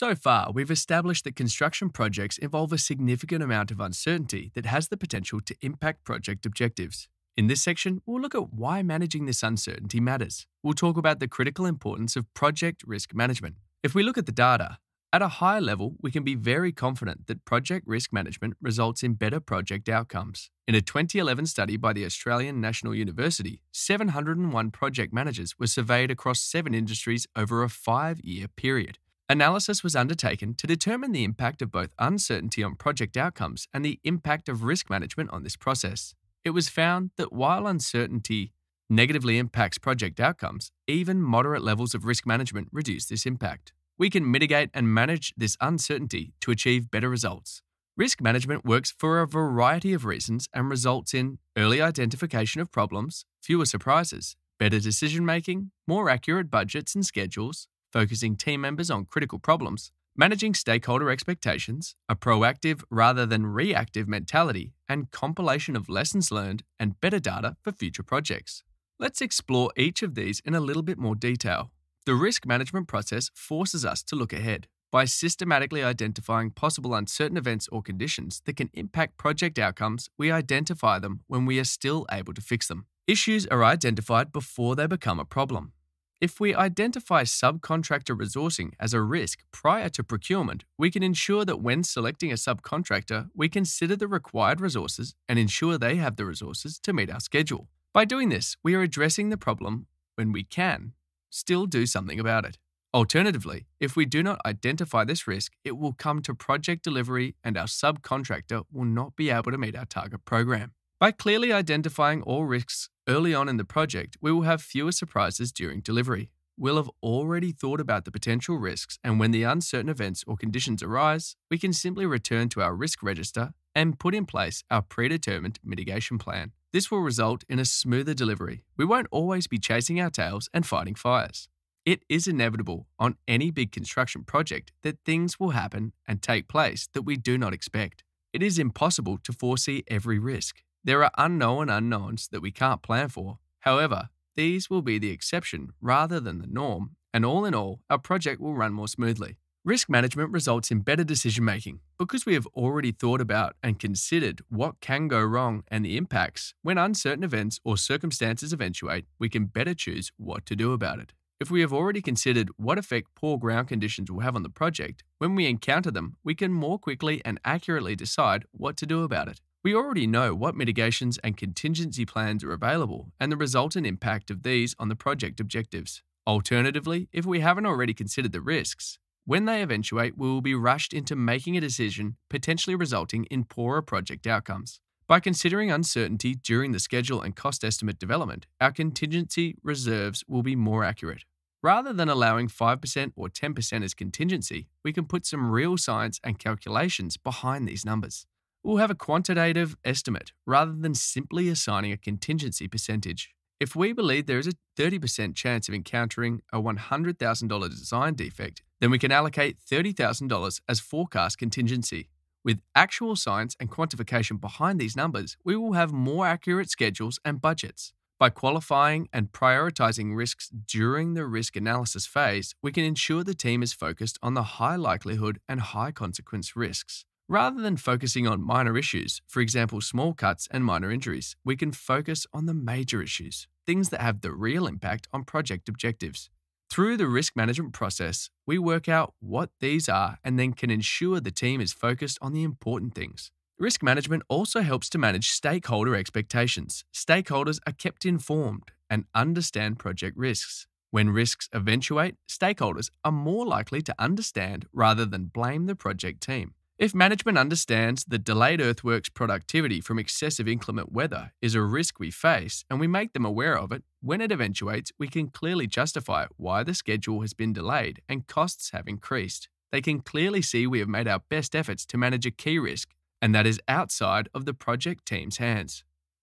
So far, we've established that construction projects involve a significant amount of uncertainty that has the potential to impact project objectives. In this section, we'll look at why managing this uncertainty matters. We'll talk about the critical importance of project risk management. If we look at the data, at a high level, we can be very confident that project risk management results in better project outcomes. In a 2011 study by the Australian National University, 701 project managers were surveyed across seven industries over a five year period. Analysis was undertaken to determine the impact of both uncertainty on project outcomes and the impact of risk management on this process. It was found that while uncertainty negatively impacts project outcomes, even moderate levels of risk management reduce this impact. We can mitigate and manage this uncertainty to achieve better results. Risk management works for a variety of reasons and results in early identification of problems, fewer surprises, better decision making, more accurate budgets and schedules, focusing team members on critical problems, managing stakeholder expectations, a proactive rather than reactive mentality, and compilation of lessons learned and better data for future projects. Let's explore each of these in a little bit more detail. The risk management process forces us to look ahead by systematically identifying possible uncertain events or conditions that can impact project outcomes. We identify them when we are still able to fix them. Issues are identified before they become a problem. If we identify subcontractor resourcing as a risk prior to procurement, we can ensure that when selecting a subcontractor, we consider the required resources and ensure they have the resources to meet our schedule. By doing this, we are addressing the problem when we can still do something about it. Alternatively, if we do not identify this risk, it will come to project delivery and our subcontractor will not be able to meet our target program. By clearly identifying all risks early on in the project, we will have fewer surprises during delivery. We'll have already thought about the potential risks, and when the uncertain events or conditions arise, we can simply return to our risk register and put in place our predetermined mitigation plan. This will result in a smoother delivery. We won't always be chasing our tails and fighting fires. It is inevitable on any big construction project that things will happen and take place that we do not expect. It is impossible to foresee every risk. There are unknown unknowns that we can't plan for. However, these will be the exception rather than the norm, and all in all, our project will run more smoothly. Risk management results in better decision making because we have already thought about and considered what can go wrong and the impacts. When uncertain events or circumstances eventuate, we can better choose what to do about it. If we have already considered what effect poor ground conditions will have on the project, when we encounter them, we can more quickly and accurately decide what to do about it. We already know what mitigations and contingency plans are available and the resultant impact of these on the project objectives. Alternatively, if we haven't already considered the risks, when they eventuate, we will be rushed into making a decision, potentially resulting in poorer project outcomes. By considering uncertainty during the schedule and cost estimate development, our contingency reserves will be more accurate. Rather than allowing 5% or 10% as contingency, we can put some real science and calculations behind these numbers. We'll have a quantitative estimate rather than simply assigning a contingency percentage. If we believe there is a 30% chance of encountering a $100,000 design defect, then we can allocate $30,000 as forecast contingency. With actual science and quantification behind these numbers, we will have more accurate schedules and budgets. By qualifying and prioritizing risks during the risk analysis phase, we can ensure the team is focused on the high likelihood and high consequence risks. Rather than focusing on minor issues, for example, small cuts and minor injuries, we can focus on the major issues, things that have the real impact on project objectives. Through the risk management process, we work out what these are and then can ensure the team is focused on the important things. Risk management also helps to manage stakeholder expectations. Stakeholders are kept informed and understand project risks. When risks eventuate, stakeholders are more likely to understand rather than blame the project team. If management understands that delayed earthworks productivity from excessive inclement weather is a risk we face and we make them aware of it, when it eventuates, we can clearly justify why the schedule has been delayed and costs have increased. They can clearly see we have made our best efforts to manage a key risk, and that is outside of the project team's hands.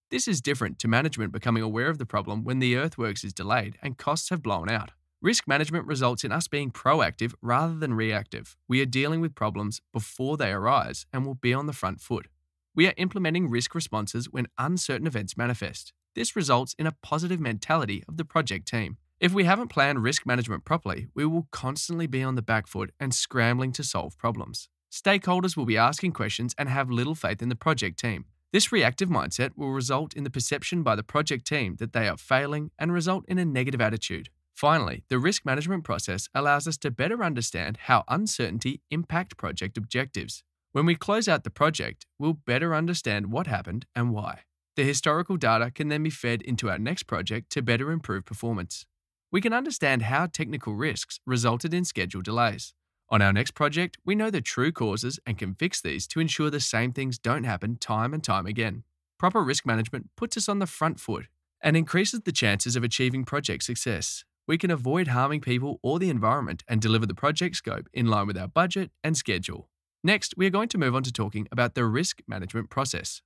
This is different to management becoming aware of the problem when the earthworks is delayed and costs have blown out. Risk management results in us being proactive rather than reactive. We are dealing with problems before they arise and will be on the front foot. We are implementing risk responses when uncertain events manifest. This results in a positive mentality of the project team. If we haven't planned risk management properly, we will constantly be on the back foot and scrambling to solve problems. Stakeholders will be asking questions and have little faith in the project team. This reactive mindset will result in the perception by the project team that they are failing and result in a negative attitude. Finally, the risk management process allows us to better understand how uncertainty impact project objectives. When we close out the project, we'll better understand what happened and why. The historical data can then be fed into our next project to better improve performance. We can understand how technical risks resulted in schedule delays. On our next project, we know the true causes and can fix these to ensure the same things don't happen time and time again. Proper risk management puts us on the front foot and increases the chances of achieving project success. We can avoid harming people or the environment and deliver the project scope in line with our budget and schedule. Next, we are going to move on to talking about the risk management process.